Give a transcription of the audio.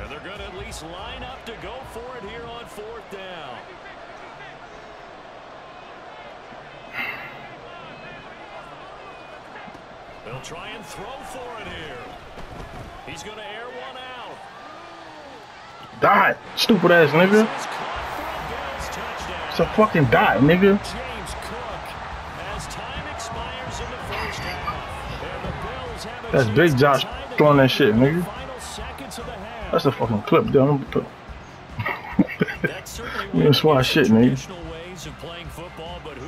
And they're going to at least line up to go for it here on fourth down. They'll try and throw for it here. He's going to air one out. Die, stupid ass nigga. It's a fucking die, nigga. James Cook as time expires in the first half. And the Bills have a That's Big Josh to tie the throwing that shit, nigga. That's a fucking clip, dude. I'm put... That's why one shit, man. ways of playing football, but who